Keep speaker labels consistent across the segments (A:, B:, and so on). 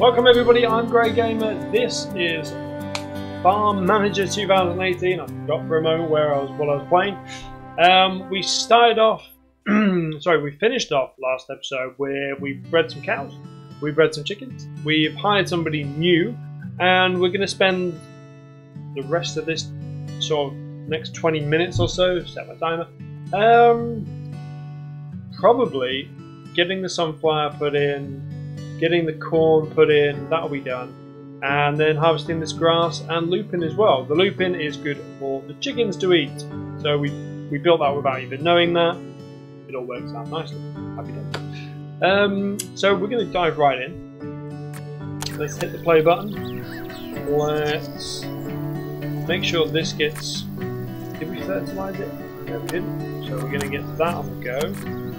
A: Welcome everybody, I'm Grey Gamer. This is Farm Manager 2018. I forgot for a moment where I was what I was playing. Um, we started off, sorry, we finished off last episode where we bred some cows, we bred some chickens, we've hired somebody new, and we're going to spend the rest of this sort of next 20 minutes or so, set my timer, um, probably getting the sunflower put in, getting the corn put in, that'll be done. And then harvesting this grass and lupin as well. The lupin is good for the chickens to eat. So we, we built that without even knowing that. It all works out nicely. Happy. Um, so we're going to dive right in. Let's hit the play button. Let's make sure this gets... Did we fertilise it? No, we didn't. So we're going to get that on the go.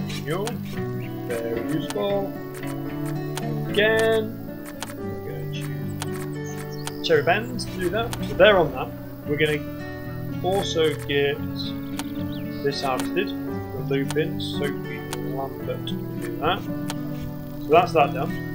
A: Manure. Very useful. Again, cherry bands to do that. So they're on that. We're going to also get this harvested, the lupin, Sophie Lambert to do that. So that's that done.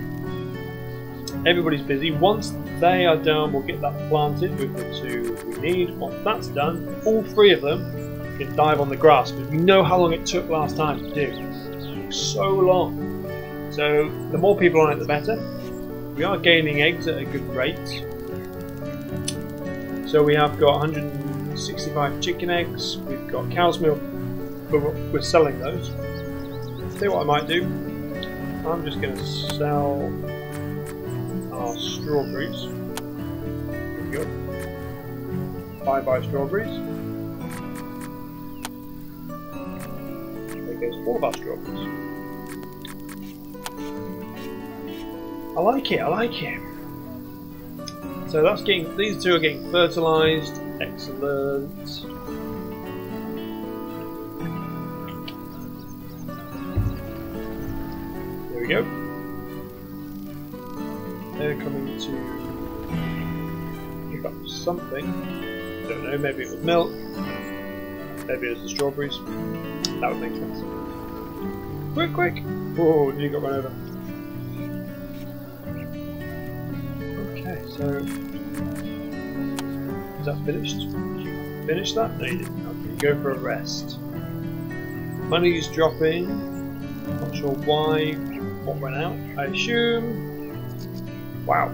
A: Everybody's busy. Once they are done, we'll get that planted with the two we need. Once that's done, all three of them can dive on the grass because we know how long it took last time to do. So long. So the more people on it, the better. We are gaining eggs at a good rate. So we have got 165 chicken eggs. We've got cow's milk. We're, we're selling those. See what I might do. I'm just going to sell our strawberries. Bye bye strawberries. All of our strawberries. I like it, I like it. So that's getting, these two are getting fertilised. Excellent. There we go. They're coming to pick up something. Don't know, maybe it was milk. Maybe it was the strawberries. That would make sense. Quick, quick! Whoa, you got run over. Okay, so... Is that finished? You finish that? No, you didn't. Okay, go for a rest. Money's dropping. Not sure why. What went out? I assume... Wow.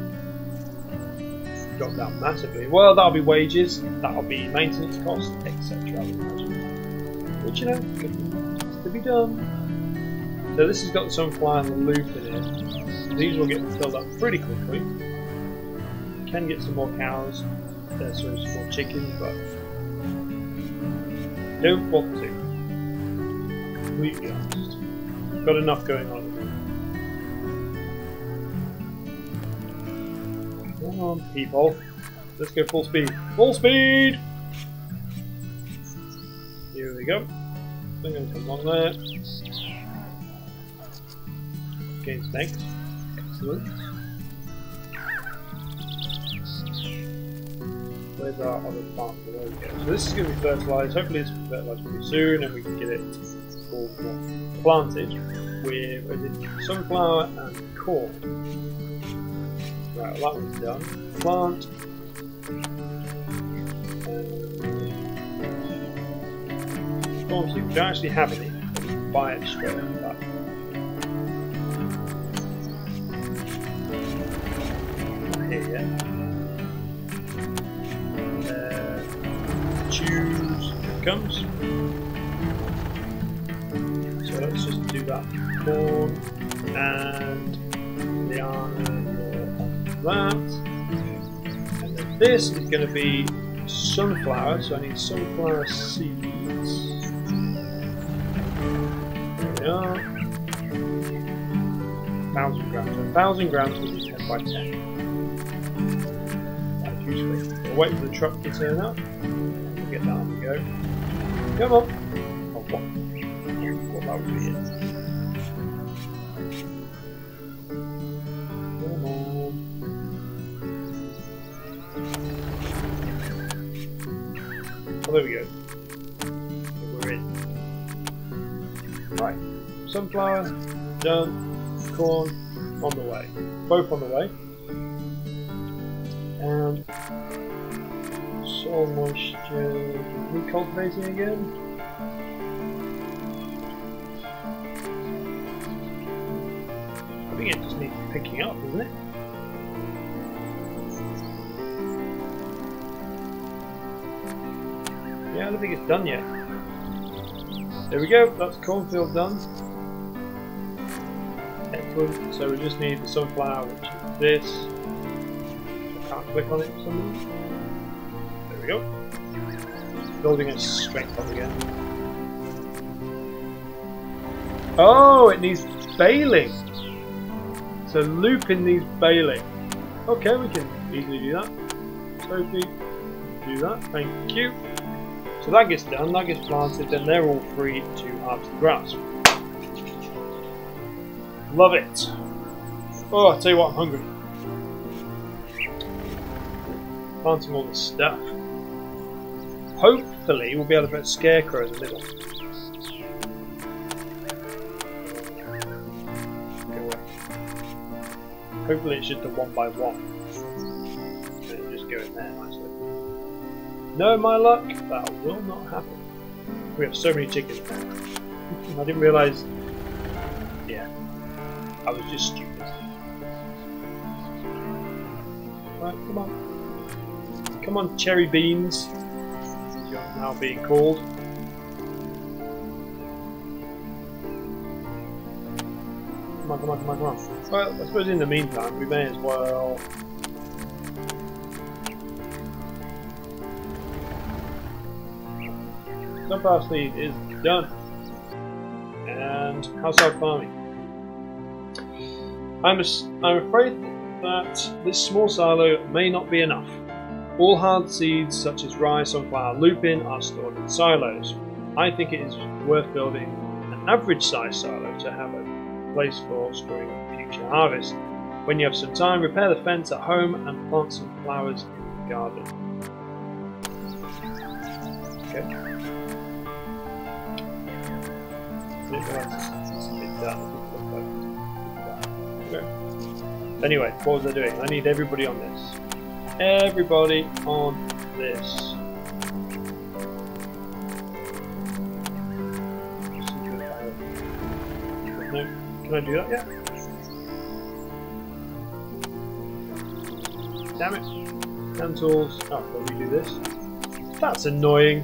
A: Dropped down massively. Well, that'll be wages, that'll be maintenance costs, etc which you know has to be done. So this has got sunflower and the lupin it. These will get filled up pretty quickly. Can get some more cows, uh, sorry, some more chickens, but don't want to. Completely honest. Got enough going on. Come on, people. Let's go full speed. Full speed! Here we go. I'm going to come along there. Gain snakes. Excellent. Where's our other we go. So this is going to be fertilised. Hopefully it's fertilised pretty soon and we can get it all planted with it, sunflower and corn. Right, well, that one's done. Plant. Storm Soup. don't actually have any. Buy it straight here. Uh, choose. Comes. So let's just do that. Corn and the on that. And then this is going to be sunflower, so I need sunflower seeds There we are. Thousand grams. A thousand grams will be 10 by 10. Useful. We'll wait for the truck to turn up. Get that on the go. Come on. Oh, what? That would be. Come on. Oh, there we go. We're in. Right sunflower, done. Corn on the way. Both on the way. Um, and soil moisture. Recultivating again. I think it just needs picking up, doesn't it? Yeah, I don't think it's done yet. There we go, that's cornfield done. Excellent, so we just need the sunflower, which is this. Click on it for some reason. There we go. Building its strength up again. Oh, it needs baling. So lupin needs baling. Okay, we can easily do that. Sophie, do that. Thank you. So that gets done, that gets planted, then they're all free to harvest the grass. Love it. Oh, I tell you what, I'm hungry. Planting all this stuff. Hopefully we'll be able to put a scarecrow in the middle. Hopefully it's just a one by one. Just go in there nicely. No, my luck, that will not happen. We have so many chickens now. I didn't realise. Yeah, I was just stupid. Right, come on. Come on, cherry beans. You're now being called. Come on, come on, come on, come on. Well, I suppose in the meantime, we may as well Sunflower seed is done. And household farming. I'm, I'm afraid that this small silo may not be enough. All hard seeds such as rye, sunflower, lupin are stored in silos. I think it is worth building an average size silo to have a place for storing future harvest. When you have some time, repair the fence at home and plant some flowers in the garden. Okay. Anyway, what was I doing? I need everybody on this. Everybody on this. No, can I do that yet? Damn it. Hand tools. Oh, can we do this? That's annoying.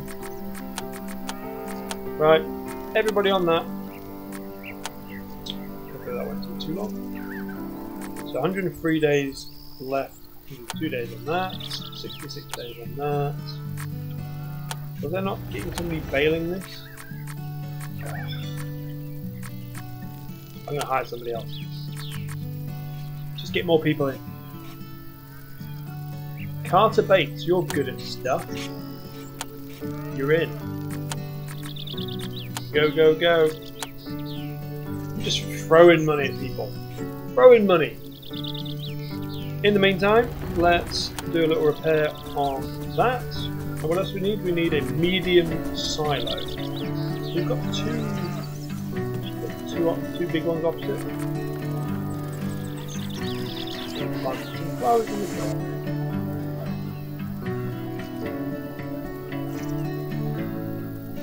A: Right, everybody on that. Okay, that went too long. So 103 days left. 102 days on that. 66 days on that. Was there not getting somebody baling this? I'm gonna hire somebody else. Just get more people in. Carter Bates, you're good at stuff. You're in. Go, go, go. Just throwing money at people. Throwing money. In the meantime, let's do a little repair on that. And what else we need? We need a medium silo. So we've got two, two, two big ones opposite.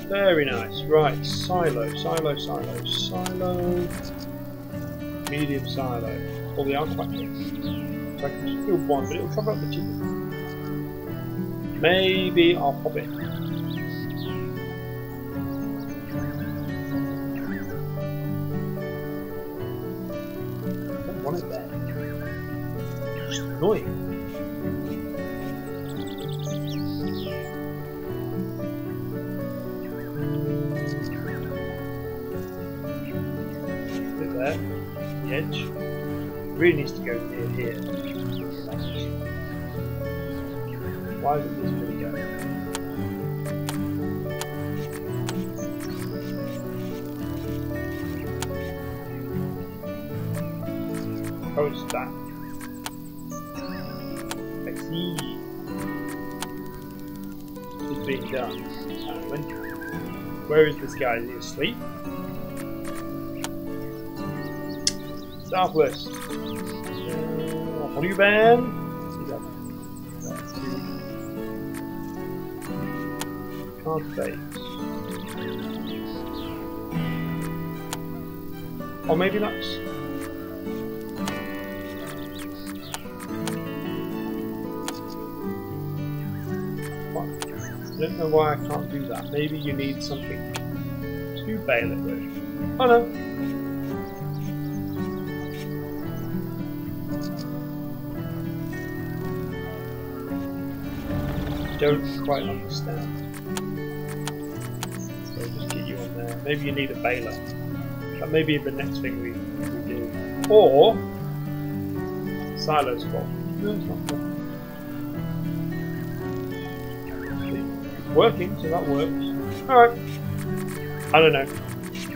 A: Very nice. Right, silo, silo, silo, silo. Medium silo. All the are. I can build one, but it'll cover up the chicken. Maybe I'll pop it. I don't want it there. Edge. really needs to go near here. Why isn't this really going? Oh, it's that. I see. It's being done. Where is this guy? Is he asleep? List. Uh, Van. Carter Bates. Or maybe that's I don't know why I can't do that. Maybe you need something to bale it with. Oh no. Don't quite understand. Maybe you need a baler. That may be the next thing we, we do. Or not fault. working, so that works. Alright. I don't know.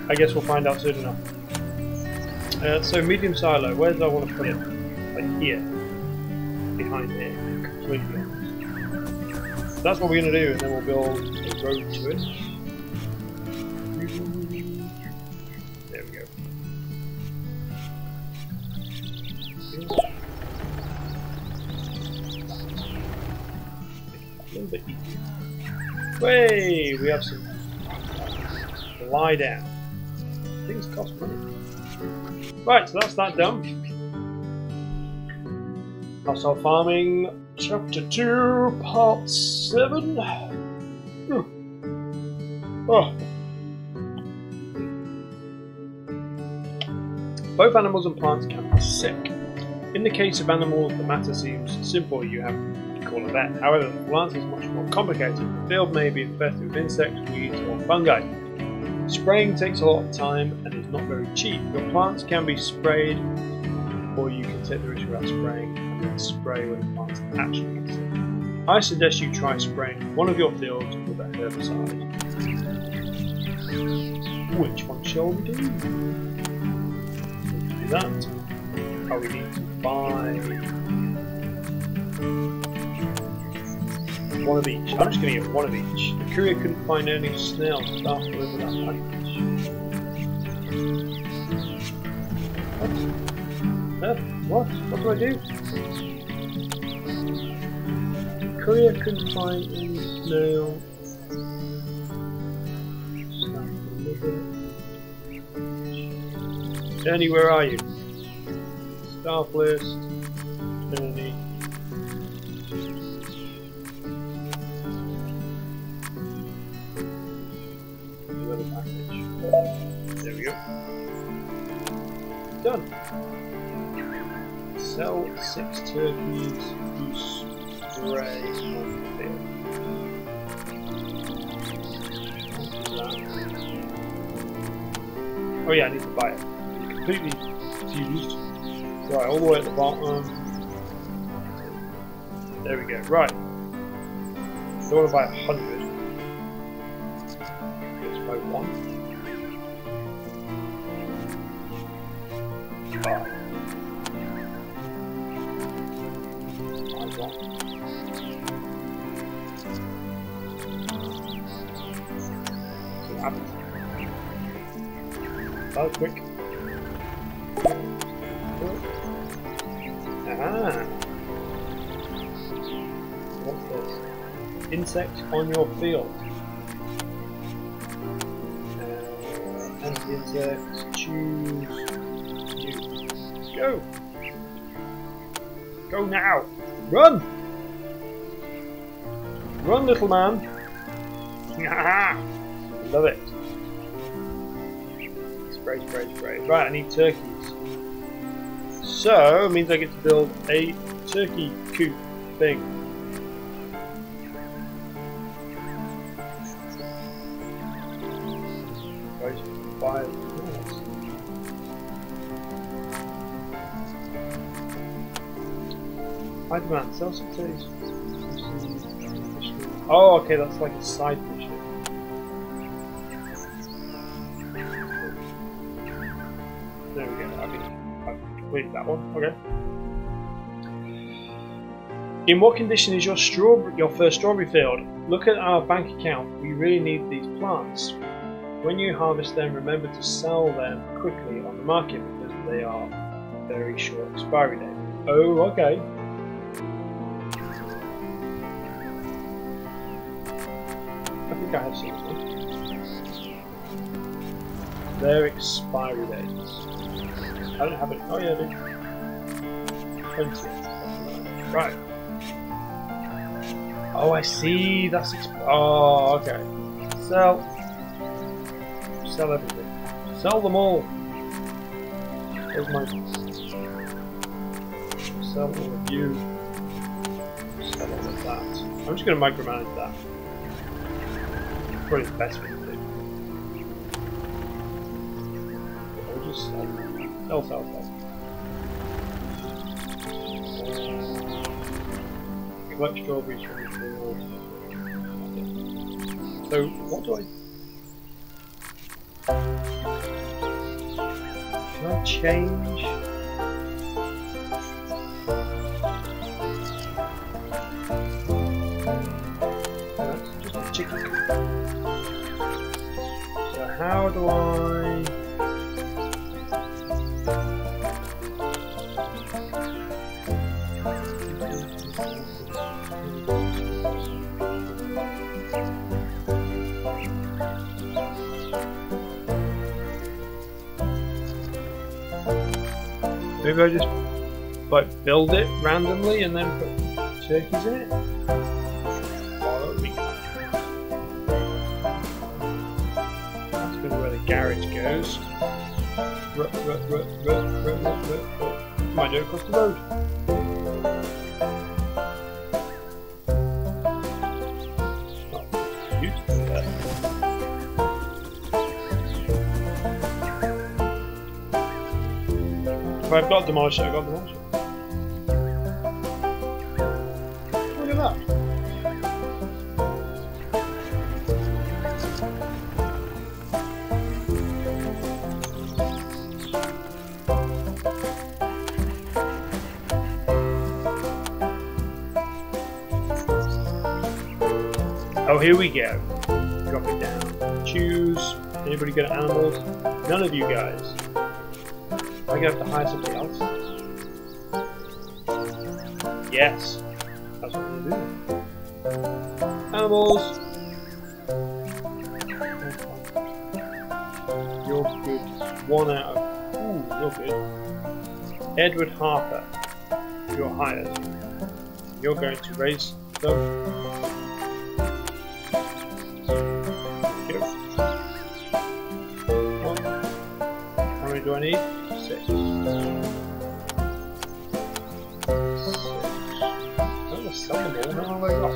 A: I guess we'll find out soon enough. Uh, so medium silo, where do I want to put it? Like here. Behind here. That's what we're going to do, and then we'll build a road to it. Little bit easier. Way, we have some lie down. Things cost money. Right, so that's that done. Household farming, chapter two, part seven. Hmm. Oh. Both animals and plants can be sick. In the case of animals, the matter seems simple. You have call a vet. However, the plant is much more complicated. The field may be infested with insects, weeds, or fungi. Spraying takes a lot of time and is not very cheap. Your plants can be sprayed, or you can take the risk without spraying and then spray when the plants actually get sick. I suggest you try spraying one of your fields with a herbicide. Which one shall we do? Let's do that. Oh, we need to buy one of each. I'm just going to get one of each. The courier couldn't find any snails to start deliver that package. What? What? What do I do? The courier couldn't find any snail. Danny, where are you? Staff list. Danny. There we go. Done. Sell six turkeys. Oh yeah, I need to buy it. It's completely fused. Right, all the way at the bottom. There we go. Right. So I want to buy 100. Oh, quick. Ah. Insects on your field. Uh, anti-insects, choose. Go! Go now! Run! Run, little man! Love it. Spray, spray, spray. Right, I need turkeys. So, it means I get to build a turkey coop thing. Sell some. Oh, okay, that's like a side mission. There we go. I mean, I've completed that one. Okay. In what condition is your strawberry, your first strawberry field? Look at our bank account. We really need these plants. When you harvest them, remember to sell them quickly on the market because they are very short expiry date. Oh, okay. Think I have one. Their expiry dates. I don't have it. Oh yeah, I do. 20. Right. Oh, I see. That's oh, okay. Sell. Sell everything. Sell them all. Here's my. Sell all of you. Sell all of that. I'm just going to micromanage that. Probably the best thing to do. I'll just sell. Collect strawberries from the. So, what do I... Can I change? How do I... Maybe I just like build it randomly and then put turkeys in it. Goes. Rut, rut, rut. Might across the road. If I've got demolished, I've got demolished. Here we go. Drop it down. Choose. Anybody good at animals? None of you guys. I gonna have to hire somebody else? Yes. That's what gonna do. Animals. You're good. One out of. Ooh, you're good. Edward Harper. You're hired. You're going to raise them. Do I need? Six. Six. I'm gonna sell them all. How long have I got?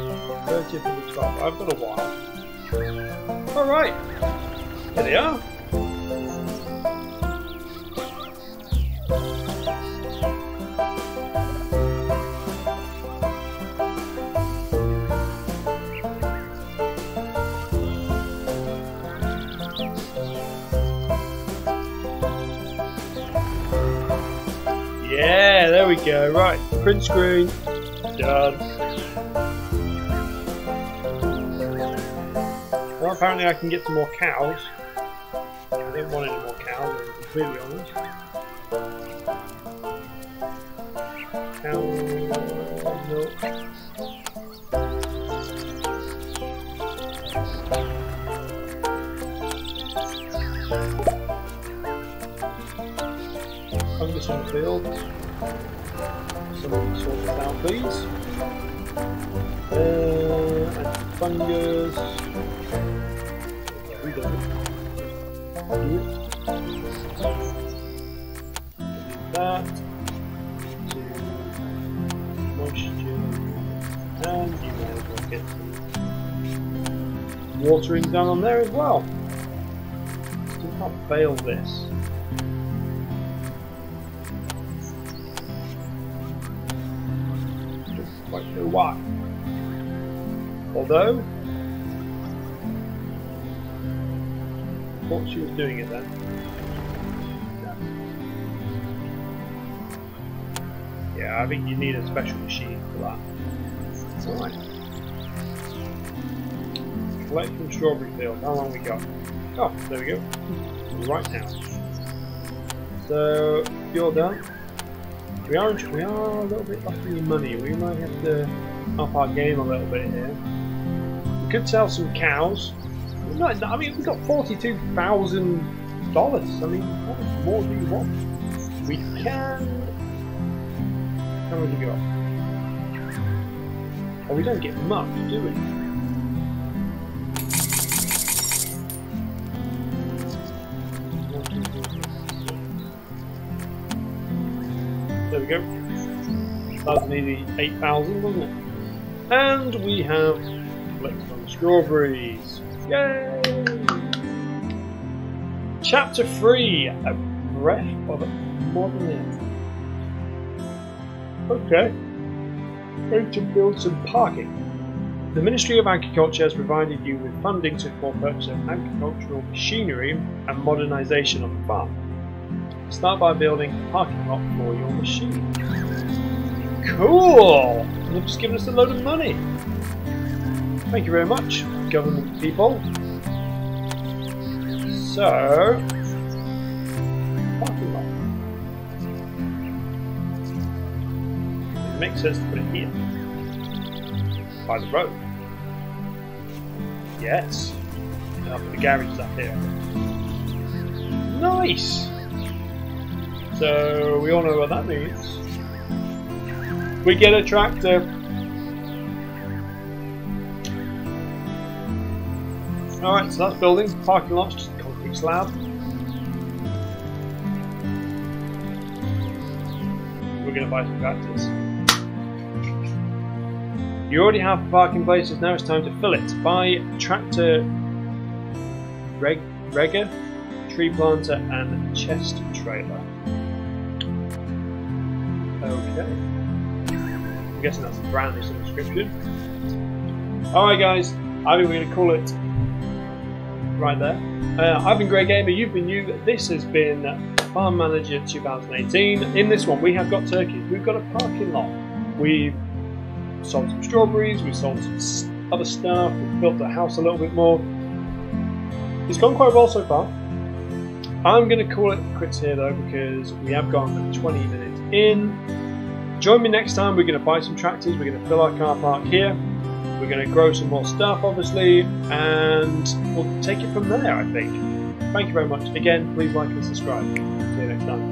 A: 30th of the 12th. I've got a while. Alright. Here they are. Yeah, there we go. Right, print screen. Done. Well, apparently I can get some more cows. I didn't want any more cows, to be completely honest. The field. Somebody sort of out, please. Uh, and fungus. We do do that. To moisture. And you get some watering done on there as well. Do not fail this. Don't quite know why. Although, thought she was doing it then. No. Yeah, I think you need a special machine for that. Alright. Collect from strawberry field. How long we got? Oh, there we go. Right now. So, you're done. We are we are a little bit lacking in money. We might have to up our game a little bit here. We could sell some cows. I mean, we've got forty-two thousand dollars. I mean, much more do you want? We can. How much have we got? Oh, we don't get much, do we? There we go. That was nearly 8,000, wasn't it? And we have collected on strawberries. Yay! Chapter 3 A Breath of Modern Okay. Going to build some parking. The Ministry of Agriculture has provided you with funding to for purchase of agricultural machinery and modernisation on the farm. Start by building a parking lot for your machine. Cool! And they've just given us a load of money. Thank you very much, government people. So, parking lot. It makes sense to put it here. By the road. Yes. And I'll put the garage up here. Nice! So we all know what that means. We get a tractor. Alright, so that's building. Parking lot's just concrete slab. We're going to buy some tractors. You already have parking places, now it's time to fill it. Buy tractor reg regger, tree planter and chest trailer. Okay. I'm guessing that's a brand subscription. Alright guys, I think we're going to call it right there. Uh, I've been Grey Gamer, you've been you. This has been Farm Manager 2018. In this one we have got turkeys. We've got a parking lot. We've sold some strawberries, we've sold some other stuff, we've built the house a little bit more. It's gone quite well so far. I'm going to call it quits here though because we have gone 20 minutes in. Join me next time, we're going to buy some tractors, we're going to fill our car park here, we're going to grow some more stuff obviously, and we'll take it from there I think. Thank you very much. Again, please like and subscribe. See you next time.